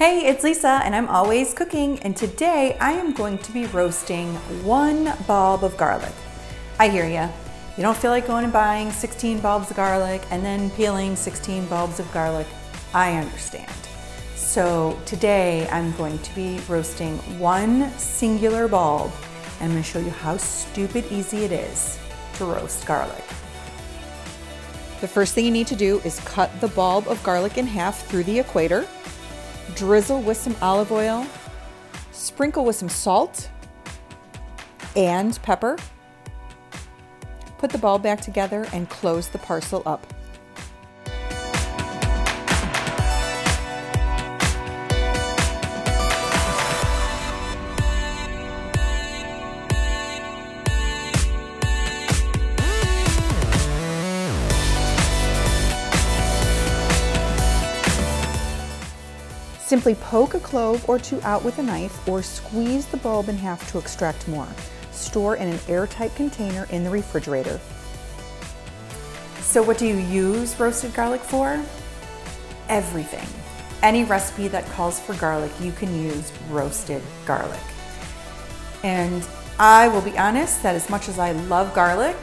Hey, it's Lisa and I'm always cooking and today I am going to be roasting one bulb of garlic. I hear ya. You don't feel like going and buying 16 bulbs of garlic and then peeling 16 bulbs of garlic. I understand. So today I'm going to be roasting one singular bulb and I'm gonna show you how stupid easy it is to roast garlic. The first thing you need to do is cut the bulb of garlic in half through the equator drizzle with some olive oil, sprinkle with some salt and pepper. Put the ball back together and close the parcel up. Simply poke a clove or two out with a knife or squeeze the bulb in half to extract more. Store in an airtight container in the refrigerator. So what do you use roasted garlic for? Everything. Any recipe that calls for garlic, you can use roasted garlic. And I will be honest that as much as I love garlic,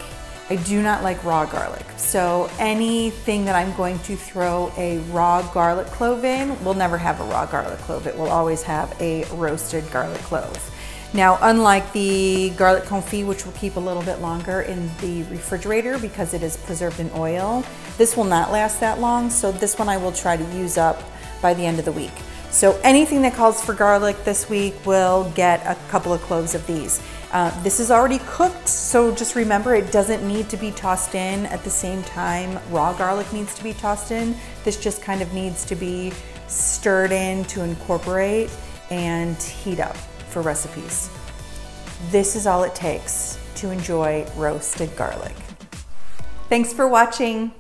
I do not like raw garlic. So anything that I'm going to throw a raw garlic clove in will never have a raw garlic clove. It will always have a roasted garlic clove. Now, unlike the garlic confit, which will keep a little bit longer in the refrigerator because it is preserved in oil, this will not last that long. So this one I will try to use up by the end of the week. So anything that calls for garlic this week will get a couple of cloves of these. Uh, this is already cooked, so just remember it doesn't need to be tossed in at the same time raw garlic needs to be tossed in. This just kind of needs to be stirred in to incorporate and heat up for recipes. This is all it takes to enjoy roasted garlic. Thanks for watching.